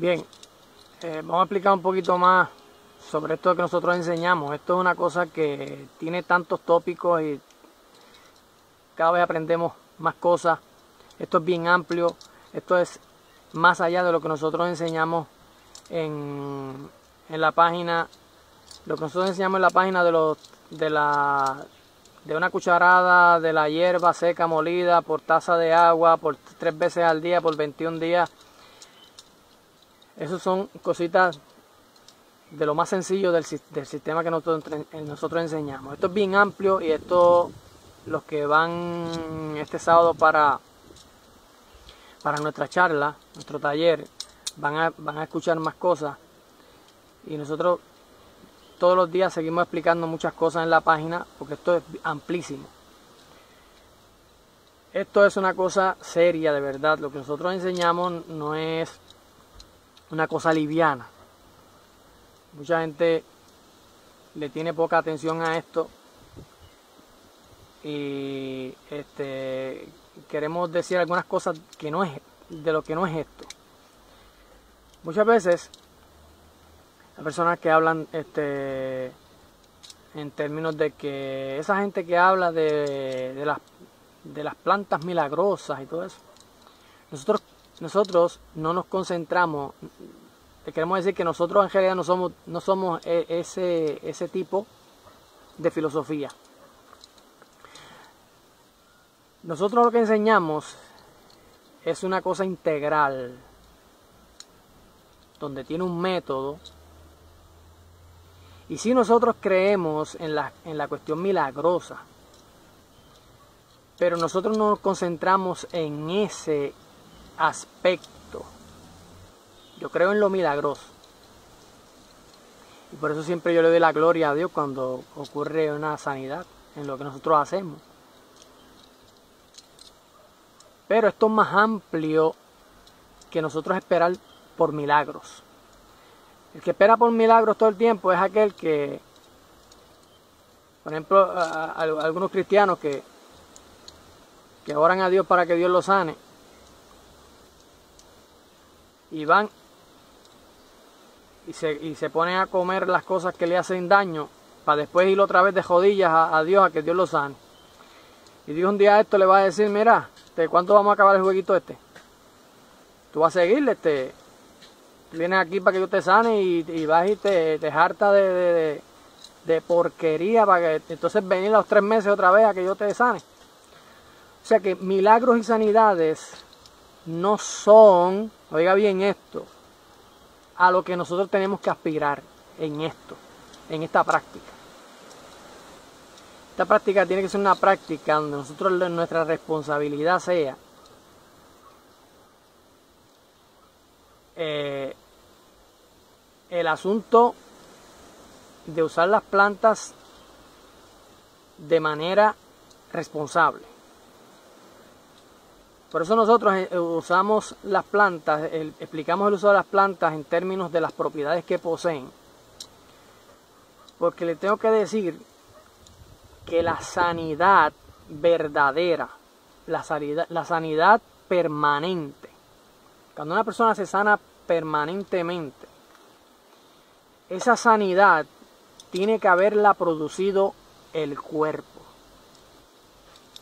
Bien, eh, vamos a explicar un poquito más sobre esto que nosotros enseñamos. Esto es una cosa que tiene tantos tópicos y cada vez aprendemos más cosas. Esto es bien amplio, esto es más allá de lo que nosotros enseñamos en, en la página, lo que nosotros enseñamos en la página de los de la de una cucharada de la hierba seca molida por taza de agua por tres veces al día por 21 días esos son cositas de lo más sencillo del, sistema que nosotros, nosotros enseñamos. Esto es bien amplio y esto, los que van este sábado para, para nuestra charla, nuestro taller, van a, van a escuchar más cosas. Y nosotros todos los días seguimos explicando muchas cosas en la página porque esto es amplísimo. Esto es una cosa seria de verdad. Lo que nosotros enseñamos no es una cosa liviana. Mucha gente le tiene poca atención a esto y este, queremos decir algunas cosas que no es de lo que no es esto. Muchas veces hay personas que hablan este, en términos de que esa gente que habla de, de, las, de las plantas milagrosas y todo eso, nosotros nosotros no nos concentramos, queremos decir que nosotros en realidad no somos, e, ese, tipo de filosofía. Nosotros lo que enseñamos es una cosa integral, donde tiene un método. Y si nosotros creemos en la cuestión milagrosa, pero nosotros no nos concentramos en ese aspecto. Yo creo en lo milagroso. Y por eso siempre yo le doy la gloria a Dios cuando ocurre una sanidad en lo que nosotros hacemos. Pero esto es más amplio que nosotros esperar por milagros. El que espera por milagros todo el tiempo es aquel que, por ejemplo, algunos cristianos que, que oran a Dios para que Dios los sane y van y se, y se ponen a comer las cosas que le hacen daño para después ir otra vez de jodillas a, Dios a que Dios lo sane. Y Dios un día esto le va a decir, mira, ¿cuánto vamos a acabar el jueguito este? Tú vas a seguirle, este, vienes aquí para que yo te sane y, vas y te, te harta de, de, porquería para que entonces venir a los tres meses otra vez a que yo te sane. O sea que milagros y sanidades no son, oiga bien esto, a lo que nosotros tenemos que aspirar en esto, en esta práctica. Esta práctica tiene que ser una práctica donde nosotros nuestra responsabilidad sea eh, el asunto de usar las plantas de manera responsable. Por eso nosotros eh, usamos las plantas, explicamos el uso de las plantas en términos de las propiedades que poseen. Porque le tengo que decir que la sanidad verdadera, la sanidad, la sanidad permanente, cuando una persona se sana permanentemente, esa sanidad tiene que haberla producido el cuerpo.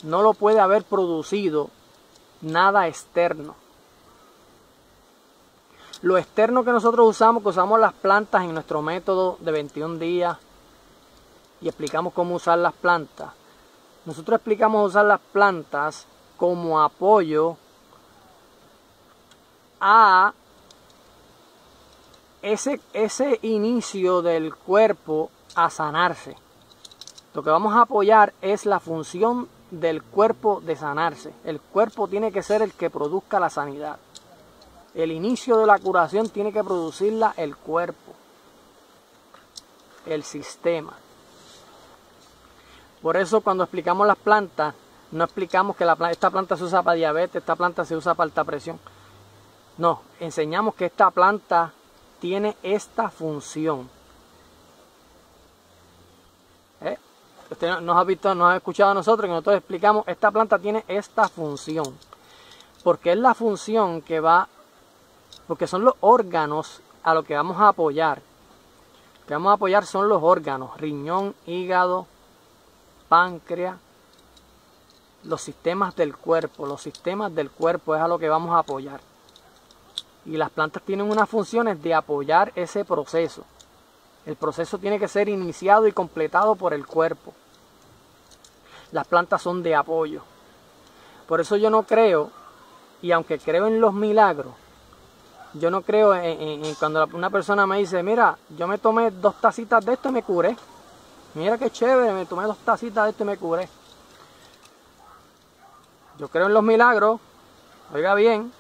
No lo puede haber producido nada externo. Lo externo que nosotros usamos, que usamos las plantas en nuestro método de 21 días y explicamos cómo usar las plantas. Nosotros explicamos usar las plantas como apoyo a ese, ese inicio del cuerpo a sanarse. Lo que vamos a apoyar es la función del cuerpo de sanarse. El cuerpo tiene que ser el que produzca la sanidad. El inicio de la curación tiene que producirla el cuerpo, el sistema. Por eso cuando explicamos las plantas, no explicamos que esta planta se usa para diabetes, esta planta se usa para alta presión. No, enseñamos que esta planta tiene esta función. Usted nos ha visto, nos ha escuchado a nosotros que nosotros explicamos, esta planta tiene esta función. Porque es la función que va porque son los órganos a los que vamos a apoyar. Lo que vamos a apoyar son los órganos, riñón, hígado, páncreas, los sistemas del cuerpo. Los sistemas del cuerpo es a lo que vamos a apoyar. Y las plantas tienen unas funciones de apoyar ese proceso. El proceso tiene que ser iniciado y completado por el cuerpo. Las plantas son de apoyo. Por eso yo no creo, y aunque creo en los milagros, yo no creo en, cuando una persona me dice, mira, yo me tomé dos tacitas de esto y me curé. Mira qué chévere, me tomé dos tacitas de esto y me curé. Yo creo en los milagros, oiga bien,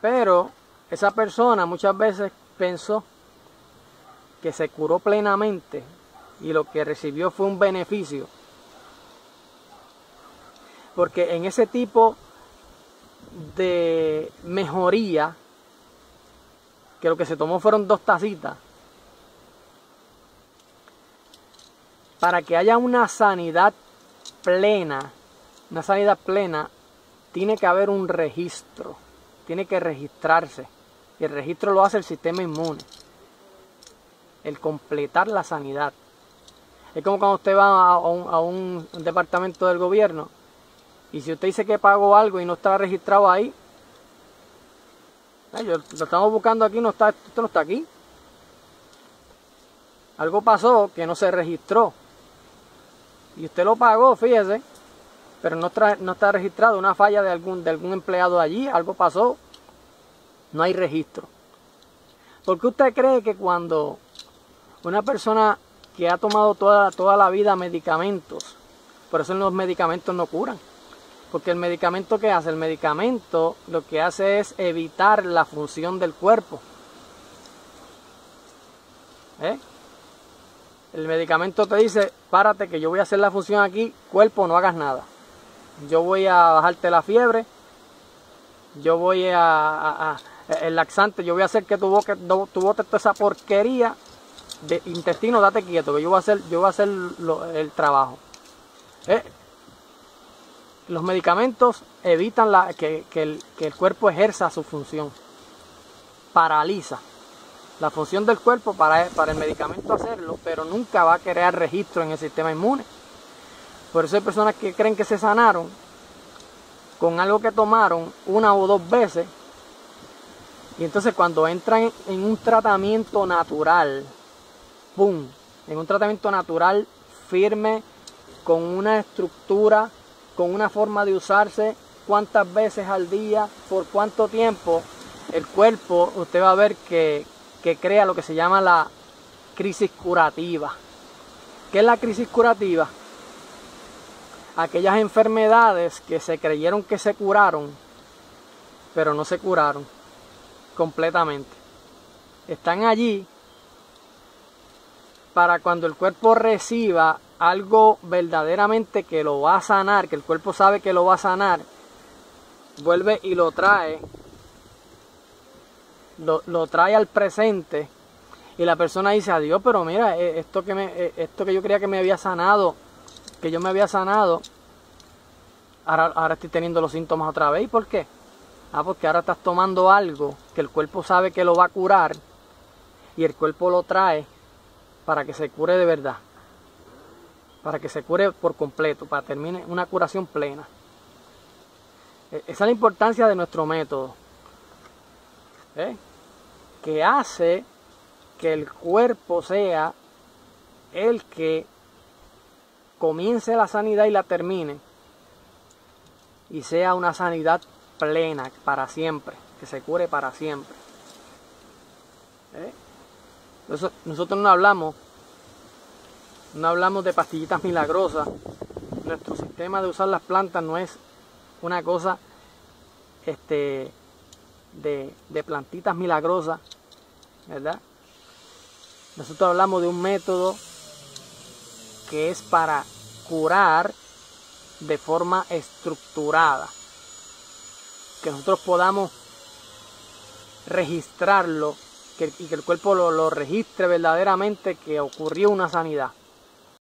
pero esa persona muchas veces pensó que se curó plenamente y lo que recibió fue un beneficio. Porque en ese tipo de mejoría, que lo que se tomó fueron dos tacitas, para que haya una sanidad plena, una sanidad plena, tiene que haber un registro, tiene que registrarse. Y el registro lo hace el sistema inmune el completar la sanidad. Es como cuando usted va a un, departamento del gobierno y si usted dice que pagó algo y no está registrado ahí, lo estamos buscando aquí, no está, esto no está aquí. Algo pasó que no se registró. Y usted lo pagó, fíjese, pero no, no está registrado. Una falla de algún, de algún empleado allí, algo pasó, no hay registro. ¿Por qué usted cree que cuando una persona que ha tomado toda, toda la vida medicamentos, por eso los medicamentos no curan. Porque el medicamento que hace, el medicamento lo que hace es evitar la función del cuerpo. ¿Eh? El medicamento te dice, párate que yo voy a hacer la función aquí, cuerpo no hagas nada. Yo voy a bajarte la fiebre, yo voy a, el laxante, yo voy a hacer que tu, boca, tu bote toda esa porquería de intestino, date quieto, que yo voy a hacer, yo voy a hacer el trabajo. Eh, los medicamentos evitan la, que, el, cuerpo ejerza su función. Paraliza la función del cuerpo para, para el medicamento hacerlo, pero nunca va a crear registro en el sistema inmune. Por eso hay personas que creen que se sanaron con algo que tomaron una o dos veces. Y entonces cuando entran en un tratamiento natural, en un tratamiento natural, firme, con una estructura, con una forma de usarse, cuántas veces al día, por cuánto tiempo, el cuerpo, usted va a ver que, que crea lo que se llama la crisis curativa. ¿Qué es la crisis curativa? Aquellas enfermedades que se creyeron que se curaron, pero no se curaron completamente. Están allí para cuando el cuerpo reciba algo verdaderamente que lo va a sanar, que el cuerpo sabe que lo va a sanar, vuelve y lo trae, lo, trae al presente y la persona dice, adiós, pero mira, eh, esto que, eh, esto que yo creía que me había sanado, que yo me había sanado, ahora, ahora estoy teniendo los síntomas otra vez. ¿Y por qué? Ah, porque ahora estás tomando algo que el cuerpo sabe que lo va a curar y el cuerpo lo trae para que se cure de verdad, para que se cure por completo, para termine una curación plena. E, esa es la importancia de nuestro método, ¿eh? que hace que el cuerpo sea el que comience la sanidad y la termine, y sea una sanidad plena para siempre, que se cure para siempre. ¿Eh? Nosotros no hablamos, no hablamos de pastillitas milagrosas. Nuestro sistema de usar las plantas no es una cosa este, de, de plantitas milagrosas, ¿verdad? Nosotros hablamos de un método que es para curar de forma estructurada. Que nosotros podamos registrarlo y que el cuerpo lo, registre verdaderamente que ocurrió una sanidad.